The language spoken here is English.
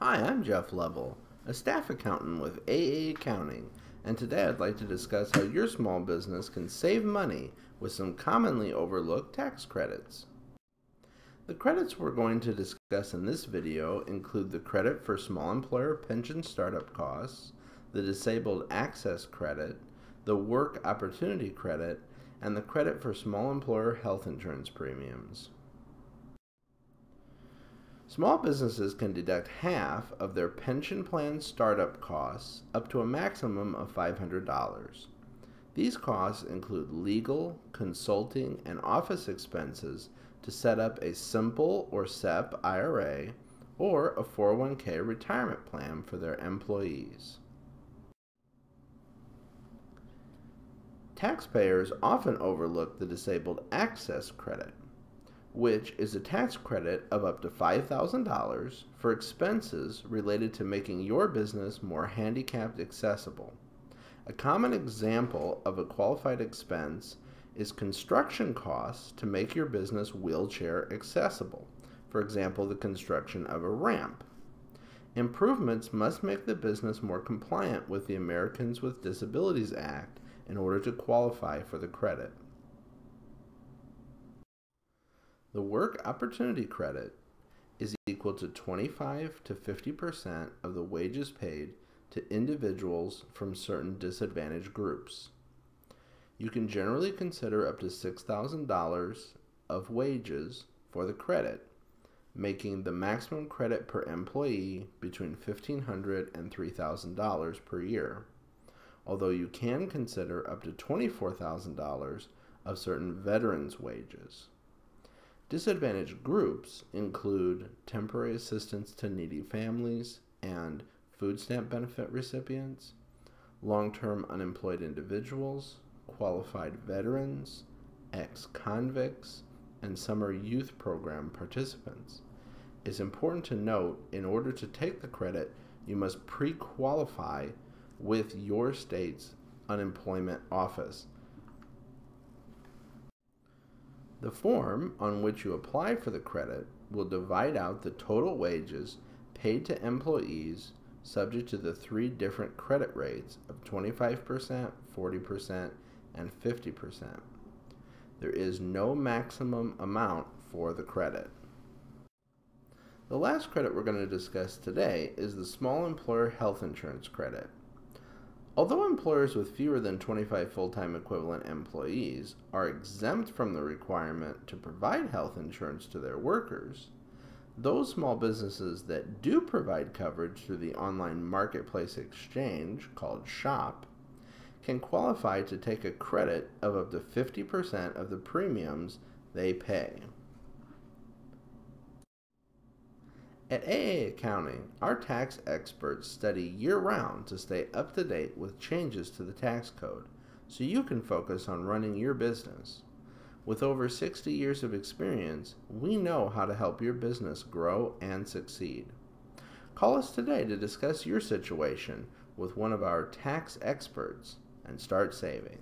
Hi, I'm Jeff Lovell, a staff accountant with AA Accounting, and today I'd like to discuss how your small business can save money with some commonly overlooked tax credits. The credits we're going to discuss in this video include the credit for small employer pension startup costs, the disabled access credit, the work opportunity credit, and the credit for small employer health insurance premiums. Small businesses can deduct half of their pension plan startup costs up to a maximum of $500. These costs include legal, consulting, and office expenses to set up a simple or SEP IRA or a 401k retirement plan for their employees. Taxpayers often overlook the Disabled Access Credit which is a tax credit of up to $5,000 for expenses related to making your business more handicapped accessible. A common example of a qualified expense is construction costs to make your business wheelchair accessible. For example, the construction of a ramp. Improvements must make the business more compliant with the Americans with Disabilities Act in order to qualify for the credit. The work opportunity credit is equal to 25 to 50% of the wages paid to individuals from certain disadvantaged groups. You can generally consider up to $6,000 of wages for the credit, making the maximum credit per employee between $1,500 and $3,000 per year, although you can consider up to $24,000 of certain veterans' wages. Disadvantaged groups include temporary assistance to needy families and food stamp benefit recipients, long term unemployed individuals, qualified veterans, ex convicts, and summer youth program participants. It's important to note in order to take the credit, you must pre qualify with your state's unemployment office the form on which you apply for the credit will divide out the total wages paid to employees subject to the three different credit rates of 25%, 40%, and 50%. There is no maximum amount for the credit. The last credit we're going to discuss today is the Small Employer Health Insurance Credit. Although employers with fewer than 25 full-time equivalent employees are exempt from the requirement to provide health insurance to their workers, those small businesses that do provide coverage through the online marketplace exchange called SHOP can qualify to take a credit of up to 50% of the premiums they pay. At AA Accounting, our tax experts study year round to stay up to date with changes to the tax code so you can focus on running your business. With over 60 years of experience, we know how to help your business grow and succeed. Call us today to discuss your situation with one of our tax experts and start saving.